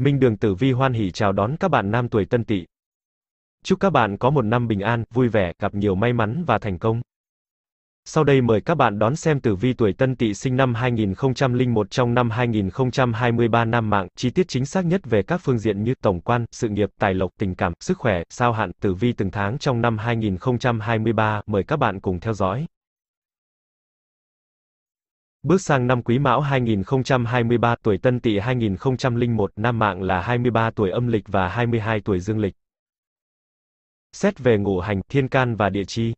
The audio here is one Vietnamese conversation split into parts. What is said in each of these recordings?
Minh Đường Tử Vi hoan hỉ chào đón các bạn nam tuổi Tân Tỵ. Chúc các bạn có một năm bình an, vui vẻ, gặp nhiều may mắn và thành công. Sau đây mời các bạn đón xem tử vi tuổi Tân Tỵ sinh năm 2001 trong năm 2023 năm mạng, chi tiết chính xác nhất về các phương diện như tổng quan, sự nghiệp, tài lộc, tình cảm, sức khỏe, sao hạn, tử vi từng tháng trong năm 2023, mời các bạn cùng theo dõi. Bước sang năm Quý Mão 2023, tuổi Tân Tỵ 2001, nam mạng là 23 tuổi âm lịch và 22 tuổi dương lịch. Xét về ngũ hành, thiên can và địa chi.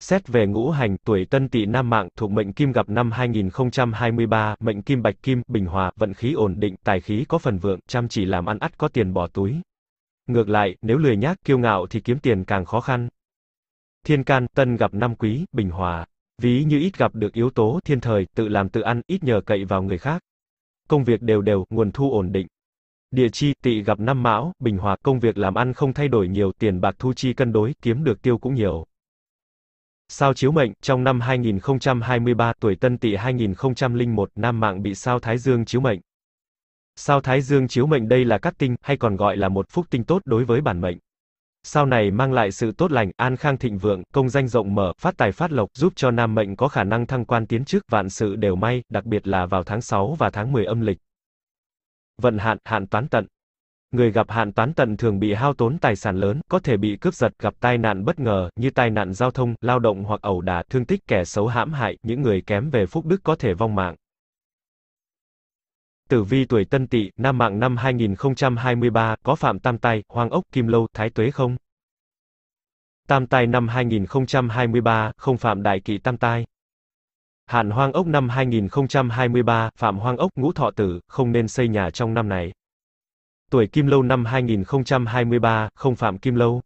Xét về ngũ hành, tuổi Tân Tỵ nam mạng thuộc mệnh Kim gặp năm 2023, mệnh Kim Bạch Kim, bình hòa, vận khí ổn định, tài khí có phần vượng, chăm chỉ làm ăn ắt có tiền bỏ túi. Ngược lại, nếu lười nhác, kiêu ngạo thì kiếm tiền càng khó khăn. Thiên can, Tân gặp năm Quý, bình hòa, Ví như ít gặp được yếu tố thiên thời, tự làm tự ăn, ít nhờ cậy vào người khác. Công việc đều đều, nguồn thu ổn định. Địa chi, tỵ gặp năm mão, bình hòa, công việc làm ăn không thay đổi nhiều, tiền bạc thu chi cân đối, kiếm được tiêu cũng nhiều. Sao chiếu mệnh, trong năm 2023, tuổi tân tỵ 2001, nam mạng bị sao Thái Dương chiếu mệnh. Sao Thái Dương chiếu mệnh đây là cát tinh, hay còn gọi là một phúc tinh tốt đối với bản mệnh. Sau này mang lại sự tốt lành, an khang thịnh vượng, công danh rộng mở, phát tài phát lộc, giúp cho nam mệnh có khả năng thăng quan tiến chức, vạn sự đều may, đặc biệt là vào tháng 6 và tháng 10 âm lịch. Vận hạn, hạn toán tận. Người gặp hạn toán tận thường bị hao tốn tài sản lớn, có thể bị cướp giật, gặp tai nạn bất ngờ, như tai nạn giao thông, lao động hoặc ẩu đả, thương tích, kẻ xấu hãm hại, những người kém về phúc đức có thể vong mạng. Tử vi tuổi Tân Tỵ, nam mạng năm 2023, có phạm tam tai, hoang ốc, kim lâu, thái tuế không? Tam tai năm 2023, không phạm đại kỵ tam tai. Hạn hoang ốc năm 2023, phạm hoang ốc, ngũ thọ tử, không nên xây nhà trong năm này. Tuổi kim lâu năm 2023, không phạm kim lâu.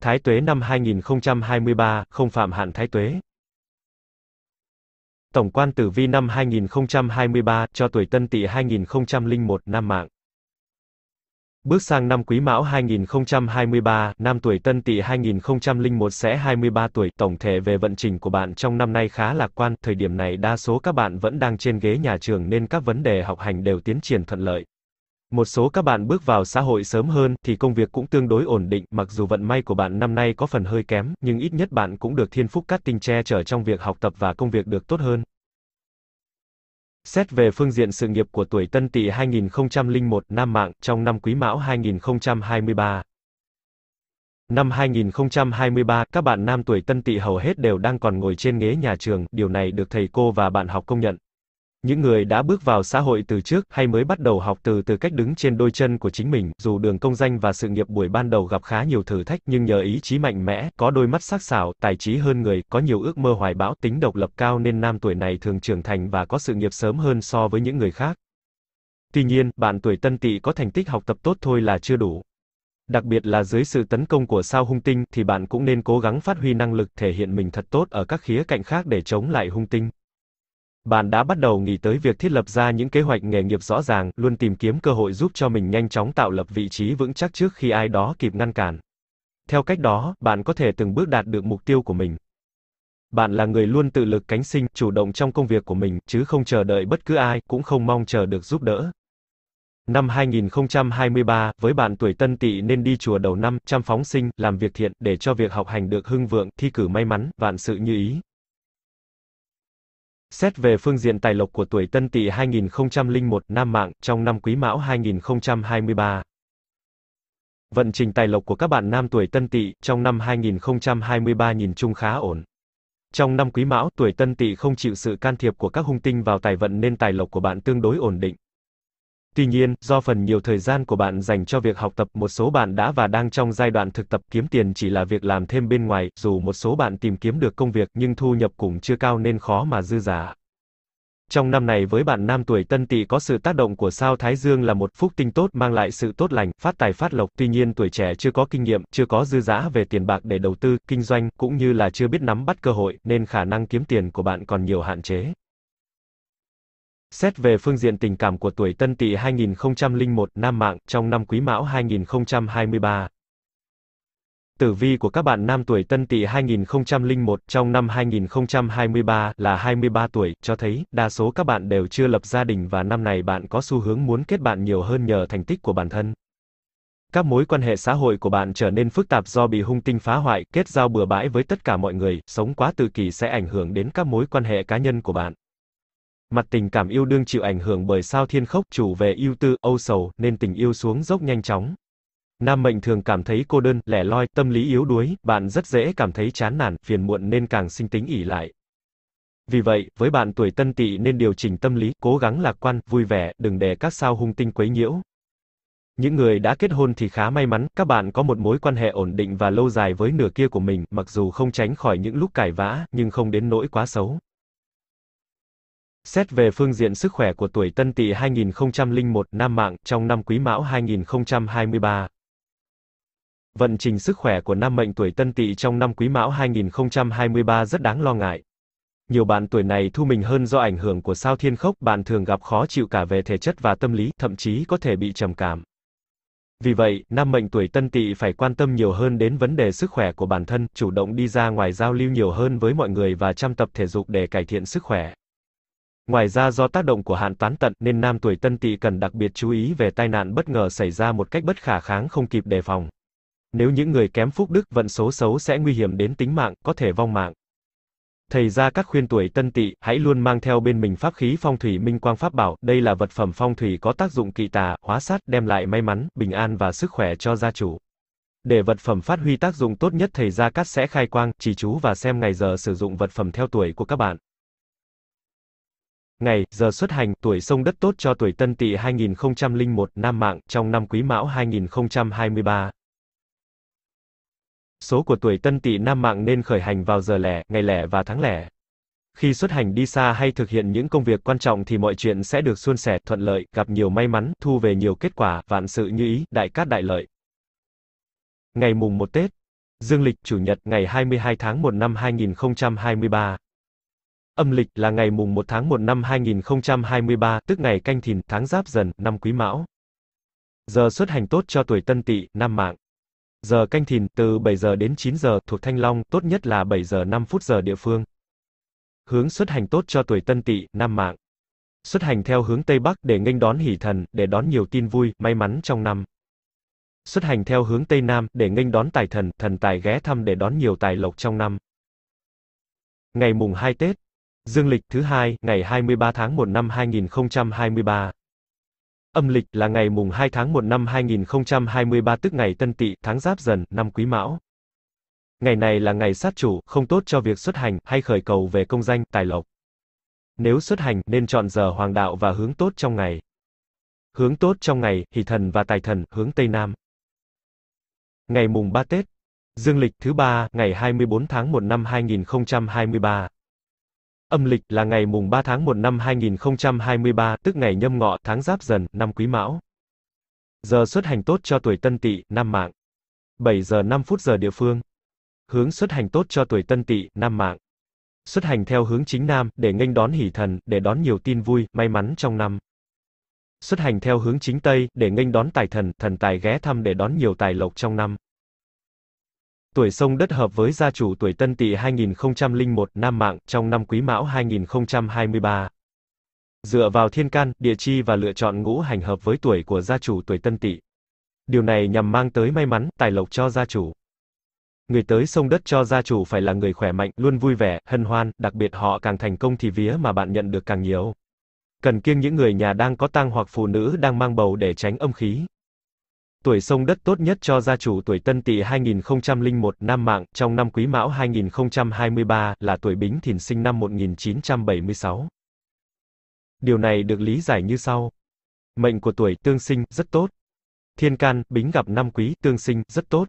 Thái tuế năm 2023, không phạm hạn thái tuế. Tổng quan tử vi năm 2023 cho tuổi Tân Tỵ 2001 năm mạng. Bước sang năm Quý Mão 2023, năm tuổi Tân Tỵ 2001 sẽ 23 tuổi, tổng thể về vận trình của bạn trong năm nay khá lạc quan, thời điểm này đa số các bạn vẫn đang trên ghế nhà trường nên các vấn đề học hành đều tiến triển thuận lợi. Một số các bạn bước vào xã hội sớm hơn thì công việc cũng tương đối ổn định, mặc dù vận may của bạn năm nay có phần hơi kém, nhưng ít nhất bạn cũng được thiên phúc cát tinh che chở trong việc học tập và công việc được tốt hơn. Xét về phương diện sự nghiệp của tuổi Tân Tỵ 2001 Nam Mạng trong năm Quý Mão 2023. Năm 2023, các bạn nam tuổi Tân Tỵ hầu hết đều đang còn ngồi trên ghế nhà trường, điều này được thầy cô và bạn học công nhận. Những người đã bước vào xã hội từ trước hay mới bắt đầu học từ từ cách đứng trên đôi chân của chính mình, dù đường công danh và sự nghiệp buổi ban đầu gặp khá nhiều thử thách nhưng nhờ ý chí mạnh mẽ, có đôi mắt sắc sảo, tài trí hơn người, có nhiều ước mơ hoài bão, tính độc lập cao nên nam tuổi này thường trưởng thành và có sự nghiệp sớm hơn so với những người khác. Tuy nhiên, bạn tuổi tân tỵ có thành tích học tập tốt thôi là chưa đủ. Đặc biệt là dưới sự tấn công của sao hung tinh thì bạn cũng nên cố gắng phát huy năng lực thể hiện mình thật tốt ở các khía cạnh khác để chống lại hung tinh. Bạn đã bắt đầu nghĩ tới việc thiết lập ra những kế hoạch nghề nghiệp rõ ràng, luôn tìm kiếm cơ hội giúp cho mình nhanh chóng tạo lập vị trí vững chắc trước khi ai đó kịp ngăn cản. Theo cách đó, bạn có thể từng bước đạt được mục tiêu của mình. Bạn là người luôn tự lực cánh sinh, chủ động trong công việc của mình, chứ không chờ đợi bất cứ ai, cũng không mong chờ được giúp đỡ. Năm 2023, với bạn tuổi Tân Tỵ nên đi chùa đầu năm, chăm phóng sinh, làm việc thiện, để cho việc học hành được hưng vượng, thi cử may mắn, vạn sự như ý. Xét về phương diện tài lộc của tuổi Tân Tỵ 2001 Nam Mạng trong năm Quý Mão 2023. Vận trình tài lộc của các bạn nam tuổi Tân Tỵ trong năm 2023 nhìn chung khá ổn. Trong năm Quý Mão, tuổi Tân Tỵ không chịu sự can thiệp của các hung tinh vào tài vận nên tài lộc của bạn tương đối ổn định. Tuy nhiên, do phần nhiều thời gian của bạn dành cho việc học tập, một số bạn đã và đang trong giai đoạn thực tập kiếm tiền chỉ là việc làm thêm bên ngoài, dù một số bạn tìm kiếm được công việc nhưng thu nhập cũng chưa cao nên khó mà dư giả. Trong năm này với bạn nam tuổi Tân Tỵ có sự tác động của sao Thái Dương là một phúc tinh tốt mang lại sự tốt lành, phát tài phát lộc, tuy nhiên tuổi trẻ chưa có kinh nghiệm, chưa có dư giả về tiền bạc để đầu tư, kinh doanh, cũng như là chưa biết nắm bắt cơ hội, nên khả năng kiếm tiền của bạn còn nhiều hạn chế. Xét về phương diện tình cảm của tuổi Tân Tỵ 2001 Nam Mạng trong năm Quý Mão 2023. Tử vi của các bạn nam tuổi Tân Tỵ 2001 trong năm 2023 là 23 tuổi, cho thấy đa số các bạn đều chưa lập gia đình và năm này bạn có xu hướng muốn kết bạn nhiều hơn nhờ thành tích của bản thân. Các mối quan hệ xã hội của bạn trở nên phức tạp do bị hung tinh phá hoại, kết giao bừa bãi với tất cả mọi người, sống quá tự kỷ sẽ ảnh hưởng đến các mối quan hệ cá nhân của bạn. Mặt tình cảm yêu đương chịu ảnh hưởng bởi sao thiên khốc chủ về ưu tư, âu sầu, nên tình yêu xuống dốc nhanh chóng. Nam mệnh thường cảm thấy cô đơn, lẻ loi, tâm lý yếu đuối, bạn rất dễ cảm thấy chán nản, phiền muộn nên càng sinh tính ỉ lại. Vì vậy, với bạn tuổi tân tỵ nên điều chỉnh tâm lý, cố gắng lạc quan, vui vẻ, đừng để các sao hung tinh quấy nhiễu. Những người đã kết hôn thì khá may mắn, các bạn có một mối quan hệ ổn định và lâu dài với nửa kia của mình, mặc dù không tránh khỏi những lúc cãi vã, nhưng không đến nỗi quá xấu. Xét về phương diện sức khỏe của tuổi Tân Tỵ 2001 Nam Mạng trong năm Quý Mão 2023. Vận trình sức khỏe của nam mệnh tuổi Tân Tỵ trong năm Quý Mão 2023 rất đáng lo ngại. Nhiều bạn tuổi này thu mình hơn do ảnh hưởng của sao thiên khốc, bạn thường gặp khó chịu cả về thể chất và tâm lý, thậm chí có thể bị trầm cảm. Vì vậy, nam mệnh tuổi Tân Tỵ phải quan tâm nhiều hơn đến vấn đề sức khỏe của bản thân, chủ động đi ra ngoài giao lưu nhiều hơn với mọi người và chăm tập thể dục để cải thiện sức khỏe. Ngoài ra do tác động của hạn toán tận nên nam tuổi Tân Tỵ cần đặc biệt chú ý về tai nạn bất ngờ xảy ra một cách bất khả kháng không kịp đề phòng. Nếu những người kém phúc đức vận số xấu sẽ nguy hiểm đến tính mạng, có thể vong mạng. Thầy ra các khuyên tuổi tân tỵ, hãy luôn mang theo bên mình pháp khí phong thủy minh quang pháp bảo, đây là vật phẩm phong thủy có tác dụng kỵ tà, hóa sát, đem lại may mắn, bình an và sức khỏe cho gia chủ. Để vật phẩm phát huy tác dụng tốt nhất thầy Gia Cát sẽ khai quang, chỉ chú và xem ngày giờ sử dụng vật phẩm theo tuổi của các bạn. Ngày, giờ xuất hành, tuổi sông đất tốt cho tuổi Tân Tỵ 2001 Nam Mạng trong năm Quý Mão 2023. Số của tuổi tân tỵ nam mạng nên khởi hành vào giờ lẻ, ngày lẻ và tháng lẻ. Khi xuất hành đi xa hay thực hiện những công việc quan trọng thì mọi chuyện sẽ được suôn sẻ, thuận lợi, gặp nhiều may mắn, thu về nhiều kết quả, vạn sự như ý, đại cát đại lợi. Ngày mùng 1 Tết. Dương lịch Chủ nhật ngày 22 tháng 1 năm 2023. Âm lịch là ngày mùng 1 tháng 1 năm 2023, tức ngày canh thìn, tháng giáp dần, năm quý mão. Giờ xuất hành tốt cho tuổi tân tỵ, nam mạng. Giờ canh thìn, từ 7 giờ đến 9 giờ, thuộc Thanh Long, tốt nhất là 7 giờ 5 phút giờ địa phương. Hướng xuất hành tốt cho tuổi tân tỵ, nam mạng. Xuất hành theo hướng Tây Bắc để nghênh đón hỷ thần, để đón nhiều tin vui, may mắn trong năm. Xuất hành theo hướng Tây Nam, để nghênh đón tài thần, thần tài ghé thăm để đón nhiều tài lộc trong năm. Ngày mùng 2 Tết, Dương lịch thứ hai, ngày 23 tháng 1 năm 2023. Âm lịch là ngày mùng 2 tháng 1 năm 2023 tức ngày Tân Tỵ, tháng Giáp Dần, năm Quý Mão. Ngày này là ngày sát chủ, không tốt cho việc xuất hành hay khởi cầu về công danh, tài lộc. Nếu xuất hành, nên chọn giờ hoàng đạo và hướng tốt trong ngày. Hướng tốt trong ngày, hỷ thần và tài thần, hướng Tây Nam. Ngày mùng 3 Tết. Dương lịch thứ ba, ngày 24 tháng 1 năm 2023. Âm lịch là ngày mùng 3 tháng 1 năm 2023, tức ngày nhâm ngọ, tháng giáp dần, năm quý mão. Giờ xuất hành tốt cho tuổi tân tỵ, năm mạng. 7 giờ 5 phút giờ địa phương. Hướng xuất hành tốt cho tuổi tân tỵ, năm mạng. Xuất hành theo hướng chính nam, để nghênh đón hỷ thần, để đón nhiều tin vui, may mắn trong năm. Xuất hành theo hướng chính tây, để nghênh đón tài thần, thần tài ghé thăm để đón nhiều tài lộc trong năm. Tuổi sông đất hợp với gia chủ tuổi Tân Tỵ 2001 Nam Mạng trong năm Quý Mão 2023. Dựa vào thiên can, địa chi và lựa chọn ngũ hành hợp với tuổi của gia chủ tuổi Tân Tỵ. Điều này nhằm mang tới may mắn, tài lộc cho gia chủ. Người tới sông đất cho gia chủ phải là người khỏe mạnh, luôn vui vẻ, hân hoan, đặc biệt họ càng thành công thì vía mà bạn nhận được càng nhiều. Cần kiêng những người nhà đang có tang hoặc phụ nữ đang mang bầu để tránh âm khí. Tuổi sông đất tốt nhất cho gia chủ tuổi Tân Tỵ 2001 Nam Mạng trong năm Quý Mão 2023 là tuổi Bính Thìn sinh năm 1976. Điều này được lý giải như sau. Mệnh của tuổi tương sinh rất tốt. Thiên can, Bính gặp năm Quý tương sinh rất tốt.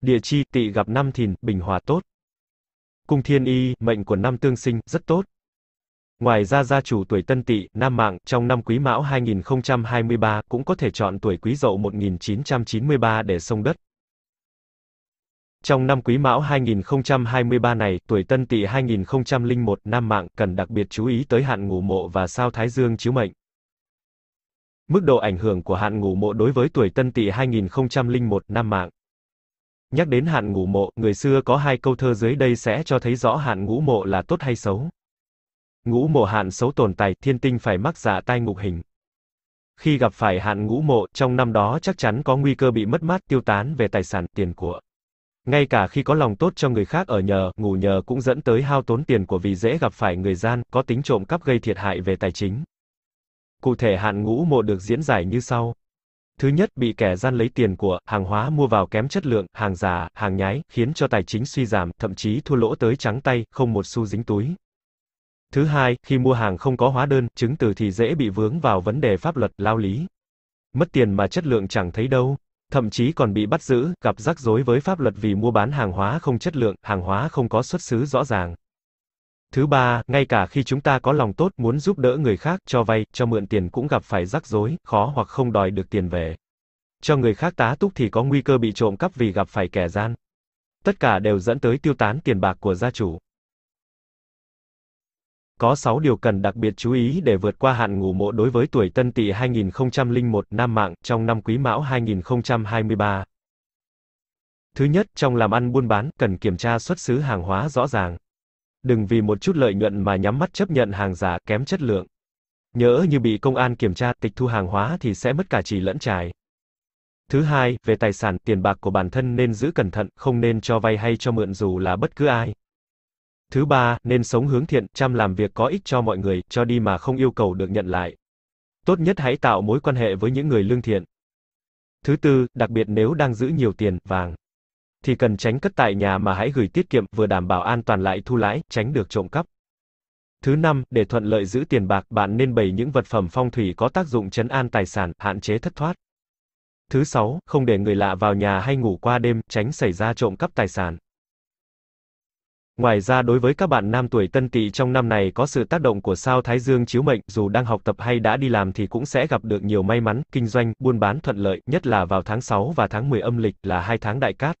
Địa chi, Tỵ gặp năm Thìn, bình hòa tốt. Cung Thiên Y, mệnh của năm tương sinh rất tốt. Ngoài ra gia chủ tuổi Tân Tỵ, Nam Mạng, trong năm Quý Mão 2023 cũng có thể chọn tuổi Quý Dậu 1993 để sông đất. Trong năm Quý Mão 2023 này, tuổi Tân Tỵ 2001 Nam Mạng cần đặc biệt chú ý tới hạn ngủ mộ và sao Thái Dương chiếu mệnh. Mức độ ảnh hưởng của hạn ngủ mộ đối với tuổi Tân Tỵ 2001 Nam Mạng Nhắc đến hạn ngũ mộ, người xưa có hai câu thơ dưới đây sẽ cho thấy rõ hạn ngũ mộ là tốt hay xấu. Ngũ mộ hạn xấu tồn tại, thiên tinh phải mắc dạ tai ngục hình. Khi gặp phải hạn ngũ mộ, trong năm đó chắc chắn có nguy cơ bị mất mát, tiêu tán về tài sản, tiền của. Ngay cả khi có lòng tốt cho người khác ở nhờ, ngủ nhờ cũng dẫn tới hao tốn tiền của vì dễ gặp phải người gian, có tính trộm cắp gây thiệt hại về tài chính. Cụ thể hạn ngũ mộ được diễn giải như sau. Thứ nhất, bị kẻ gian lấy tiền của, hàng hóa mua vào kém chất lượng, hàng giả, hàng nhái, khiến cho tài chính suy giảm, thậm chí thua lỗ tới trắng tay, không một xu dính túi. Thứ hai, khi mua hàng không có hóa đơn, chứng từ thì dễ bị vướng vào vấn đề pháp luật, lao lý. Mất tiền mà chất lượng chẳng thấy đâu. Thậm chí còn bị bắt giữ, gặp rắc rối với pháp luật vì mua bán hàng hóa không chất lượng, hàng hóa không có xuất xứ rõ ràng. Thứ ba, ngay cả khi chúng ta có lòng tốt muốn giúp đỡ người khác, cho vay, cho mượn tiền cũng gặp phải rắc rối, khó hoặc không đòi được tiền về. Cho người khác tá túc thì có nguy cơ bị trộm cắp vì gặp phải kẻ gian. Tất cả đều dẫn tới tiêu tán tiền bạc của gia chủ. Có 6 điều cần đặc biệt chú ý để vượt qua hạn ngủ mộ đối với tuổi Tân Tỵ 2001 Nam Mạng trong năm Quý Mão 2023. Thứ nhất, trong làm ăn buôn bán, cần kiểm tra xuất xứ hàng hóa rõ ràng. Đừng vì một chút lợi nhuận mà nhắm mắt chấp nhận hàng giả, kém chất lượng. Nhỡ như bị công an kiểm tra, tịch thu hàng hóa thì sẽ mất cả chỉ lẫn trải. Thứ hai, về tài sản, tiền bạc của bản thân nên giữ cẩn thận, không nên cho vay hay cho mượn dù là bất cứ ai. Thứ ba, nên sống hướng thiện, chăm làm việc có ích cho mọi người, cho đi mà không yêu cầu được nhận lại. Tốt nhất hãy tạo mối quan hệ với những người lương thiện. Thứ tư, đặc biệt nếu đang giữ nhiều tiền, vàng, thì cần tránh cất tại nhà mà hãy gửi tiết kiệm, vừa đảm bảo an toàn lại thu lãi, tránh được trộm cắp. Thứ năm, để thuận lợi giữ tiền bạc, bạn nên bày những vật phẩm phong thủy có tác dụng chấn an tài sản, hạn chế thất thoát. Thứ sáu, không để người lạ vào nhà hay ngủ qua đêm, tránh xảy ra trộm cắp tài sản. Ngoài ra đối với các bạn nam tuổi tân tỵ trong năm này có sự tác động của sao Thái Dương chiếu mệnh, dù đang học tập hay đã đi làm thì cũng sẽ gặp được nhiều may mắn, kinh doanh, buôn bán thuận lợi, nhất là vào tháng 6 và tháng 10 âm lịch là hai tháng đại cát.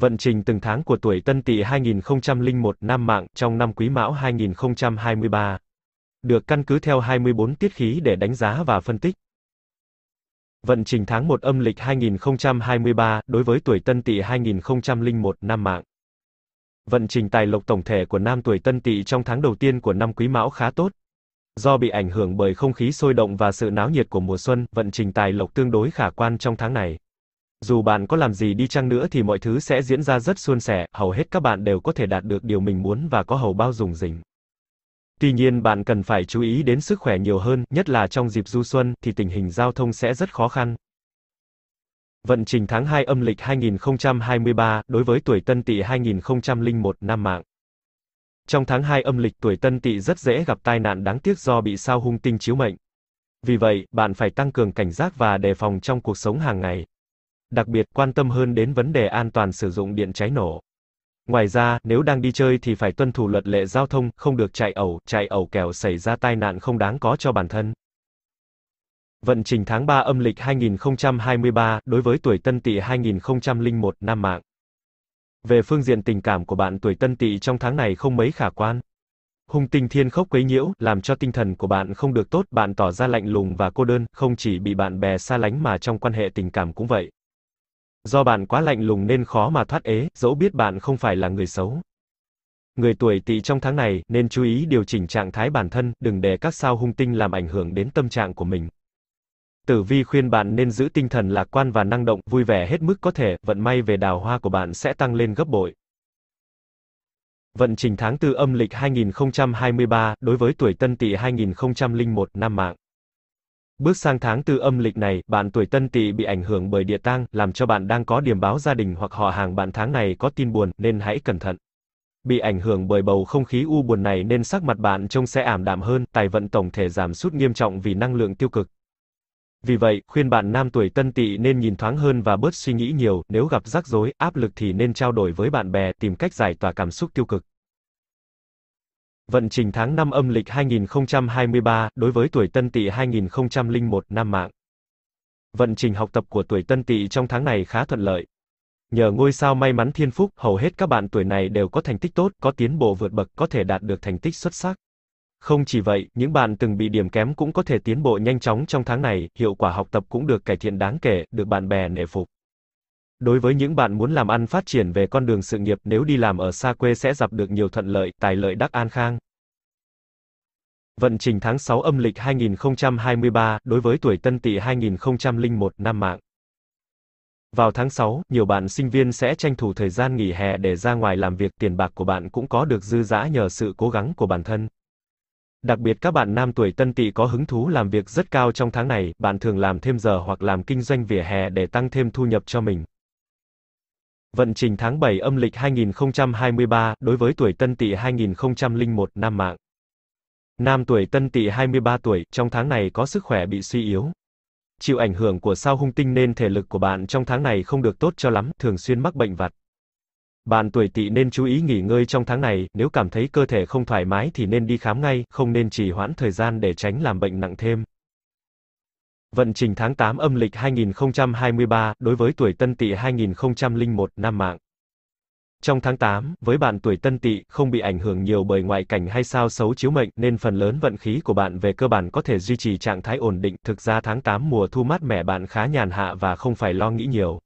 Vận trình từng tháng của tuổi Tân Tỵ 2001 Nam Mạng trong năm Quý Mão 2023 được căn cứ theo 24 tiết khí để đánh giá và phân tích. Vận trình tháng 1 âm lịch 2023 đối với tuổi Tân Tỵ 2001 năm Mạng. Vận trình tài lộc tổng thể của nam tuổi Tân Tỵ trong tháng đầu tiên của năm Quý Mão khá tốt. Do bị ảnh hưởng bởi không khí sôi động và sự náo nhiệt của mùa xuân, vận trình tài lộc tương đối khả quan trong tháng này. Dù bạn có làm gì đi chăng nữa thì mọi thứ sẽ diễn ra rất suôn sẻ, hầu hết các bạn đều có thể đạt được điều mình muốn và có hầu bao dùng rỉnh. Tuy nhiên bạn cần phải chú ý đến sức khỏe nhiều hơn, nhất là trong dịp du xuân, thì tình hình giao thông sẽ rất khó khăn. Vận trình tháng 2 âm lịch 2023, đối với tuổi Tân Tỵ 2001 năm Mạng. Trong tháng 2 âm lịch tuổi Tân Tỵ rất dễ gặp tai nạn đáng tiếc do bị sao hung tinh chiếu mệnh. Vì vậy, bạn phải tăng cường cảnh giác và đề phòng trong cuộc sống hàng ngày. Đặc biệt quan tâm hơn đến vấn đề an toàn sử dụng điện cháy nổ. Ngoài ra, nếu đang đi chơi thì phải tuân thủ luật lệ giao thông, không được chạy ẩu, chạy ẩu kẻo xảy ra tai nạn không đáng có cho bản thân. Vận trình tháng 3 âm lịch 2023, đối với tuổi Tân Tỵ 2001, Nam Mạng. Về phương diện tình cảm của bạn tuổi Tân Tỵ trong tháng này không mấy khả quan. Hung tinh thiên khốc quấy nhiễu, làm cho tinh thần của bạn không được tốt, bạn tỏ ra lạnh lùng và cô đơn, không chỉ bị bạn bè xa lánh mà trong quan hệ tình cảm cũng vậy. Do bạn quá lạnh lùng nên khó mà thoát ế, dẫu biết bạn không phải là người xấu. Người tuổi tỵ trong tháng này, nên chú ý điều chỉnh trạng thái bản thân, đừng để các sao hung tinh làm ảnh hưởng đến tâm trạng của mình. Tử vi khuyên bạn nên giữ tinh thần lạc quan và năng động, vui vẻ hết mức có thể, vận may về đào hoa của bạn sẽ tăng lên gấp bội. Vận trình tháng 4 âm lịch 2023, đối với tuổi Tân Tỵ 2001 năm mạng. Bước sang tháng tư âm lịch này, bạn tuổi Tân Tỵ bị ảnh hưởng bởi địa tang, làm cho bạn đang có điểm báo gia đình hoặc họ hàng bạn tháng này có tin buồn, nên hãy cẩn thận. Bị ảnh hưởng bởi bầu không khí u buồn này nên sắc mặt bạn trông sẽ ảm đạm hơn, tài vận tổng thể giảm sút nghiêm trọng vì năng lượng tiêu cực. Vì vậy, khuyên bạn nam tuổi Tân Tỵ nên nhìn thoáng hơn và bớt suy nghĩ nhiều, nếu gặp rắc rối, áp lực thì nên trao đổi với bạn bè, tìm cách giải tỏa cảm xúc tiêu cực. Vận trình tháng 5 âm lịch 2023, đối với tuổi Tân Tỵ 2001 năm mạng. Vận trình học tập của tuổi Tân Tỵ trong tháng này khá thuận lợi. Nhờ ngôi sao may mắn thiên phúc, hầu hết các bạn tuổi này đều có thành tích tốt, có tiến bộ vượt bậc, có thể đạt được thành tích xuất sắc. Không chỉ vậy, những bạn từng bị điểm kém cũng có thể tiến bộ nhanh chóng trong tháng này, hiệu quả học tập cũng được cải thiện đáng kể, được bạn bè nể phục. Đối với những bạn muốn làm ăn phát triển về con đường sự nghiệp, nếu đi làm ở xa quê sẽ gặp được nhiều thuận lợi, tài lợi đắc an khang. Vận trình tháng 6 âm lịch 2023, đối với tuổi Tân Tỵ 2001 năm mạng. Vào tháng 6, nhiều bạn sinh viên sẽ tranh thủ thời gian nghỉ hè để ra ngoài làm việc, tiền bạc của bạn cũng có được dư dả nhờ sự cố gắng của bản thân. Đặc biệt các bạn nam tuổi Tân Tỵ có hứng thú làm việc rất cao trong tháng này, bạn thường làm thêm giờ hoặc làm kinh doanh vỉa hè để tăng thêm thu nhập cho mình. Vận trình tháng 7 âm lịch 2023, đối với tuổi Tân Tỵ 2001 năm mạng. Nam tuổi Tân Tỵ 23 tuổi, trong tháng này có sức khỏe bị suy yếu. Chịu ảnh hưởng của sao hung tinh nên thể lực của bạn trong tháng này không được tốt cho lắm, thường xuyên mắc bệnh vặt. Bạn tuổi Tỵ nên chú ý nghỉ ngơi trong tháng này, nếu cảm thấy cơ thể không thoải mái thì nên đi khám ngay, không nên trì hoãn thời gian để tránh làm bệnh nặng thêm. Vận trình tháng 8 âm lịch 2023, đối với tuổi Tân Tỵ 2001 năm mạng. Trong tháng 8, với bạn tuổi Tân Tỵ, không bị ảnh hưởng nhiều bởi ngoại cảnh hay sao xấu chiếu mệnh, nên phần lớn vận khí của bạn về cơ bản có thể duy trì trạng thái ổn định. Thực ra tháng 8 mùa thu mát mẻ bạn khá nhàn hạ và không phải lo nghĩ nhiều.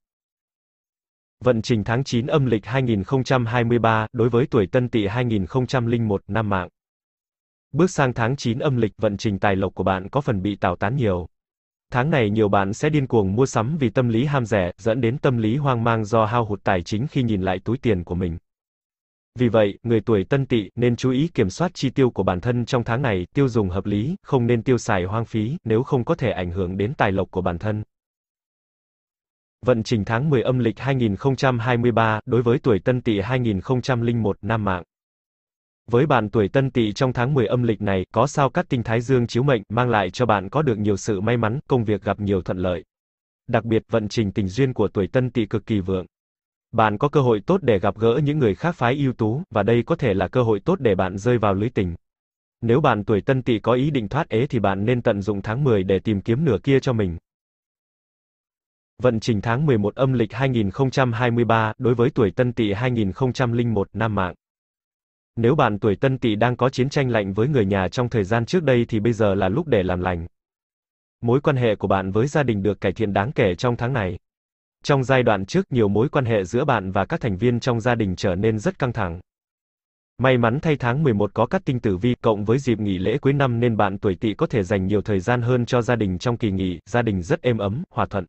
Vận trình tháng 9 âm lịch 2023, đối với tuổi Tân Tỵ 2001 năm mạng. Bước sang tháng 9 âm lịch, vận trình tài lộc của bạn có phần bị tảo tán nhiều. Tháng này nhiều bạn sẽ điên cuồng mua sắm vì tâm lý ham rẻ, dẫn đến tâm lý hoang mang do hao hụt tài chính khi nhìn lại túi tiền của mình. Vì vậy, người tuổi Tân Tỵ nên chú ý kiểm soát chi tiêu của bản thân trong tháng này, tiêu dùng hợp lý, không nên tiêu xài hoang phí, nếu không có thể ảnh hưởng đến tài lộc của bản thân. Vận trình tháng 10 âm lịch 2023, đối với tuổi Tân Tỵ 2001 năm mạng. Với bạn tuổi Tân Tỵ trong tháng 10 âm lịch này, có sao cát tinh Thái Dương chiếu mệnh, mang lại cho bạn có được nhiều sự may mắn, công việc gặp nhiều thuận lợi. Đặc biệt, vận trình tình duyên của tuổi Tân Tỵ cực kỳ vượng. Bạn có cơ hội tốt để gặp gỡ những người khác phái ưu tú, và đây có thể là cơ hội tốt để bạn rơi vào lưới tình. Nếu bạn tuổi Tân Tỵ có ý định thoát ế thì bạn nên tận dụng tháng 10 để tìm kiếm nửa kia cho mình. Vận trình tháng 11 âm lịch 2023, đối với tuổi Tân Tỵ 2001 năm mạng. Nếu bạn tuổi Tân Tỵ đang có chiến tranh lạnh với người nhà trong thời gian trước đây thì bây giờ là lúc để làm lành. Mối quan hệ của bạn với gia đình được cải thiện đáng kể trong tháng này. Trong giai đoạn trước, nhiều mối quan hệ giữa bạn và các thành viên trong gia đình trở nên rất căng thẳng. May mắn thay tháng 11 có các tinh tử vi cộng với dịp nghỉ lễ cuối năm nên bạn tuổi Tỵ có thể dành nhiều thời gian hơn cho gia đình trong kỳ nghỉ, gia đình rất êm ấm, hòa thuận.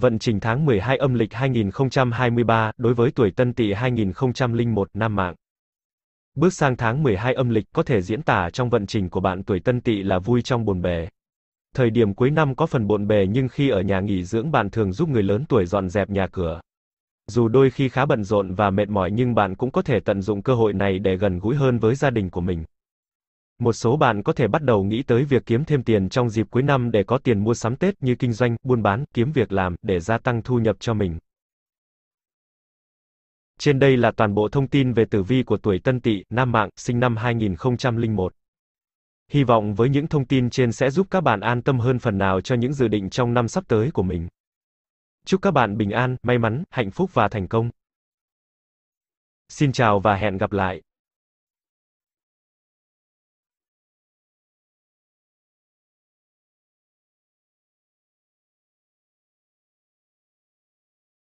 Vận trình tháng 12 âm lịch 2023, đối với tuổi Tân Tỵ 2001 năm mạng. Bước sang tháng 12 âm lịch có thể diễn tả trong vận trình của bạn tuổi Tân Tỵ là vui trong bồn bề. Thời điểm cuối năm có phần bộn bề nhưng khi ở nhà nghỉ dưỡng bạn thường giúp người lớn tuổi dọn dẹp nhà cửa. Dù đôi khi khá bận rộn và mệt mỏi nhưng bạn cũng có thể tận dụng cơ hội này để gần gũi hơn với gia đình của mình. Một số bạn có thể bắt đầu nghĩ tới việc kiếm thêm tiền trong dịp cuối năm để có tiền mua sắm Tết như kinh doanh, buôn bán, kiếm việc làm, để gia tăng thu nhập cho mình. Trên đây là toàn bộ thông tin về tử vi của tuổi Tân Tỵ, nam mạng, sinh năm 2001. Hy vọng với những thông tin trên sẽ giúp các bạn an tâm hơn phần nào cho những dự định trong năm sắp tới của mình. Chúc các bạn bình an, may mắn, hạnh phúc và thành công. Xin chào và hẹn gặp lại.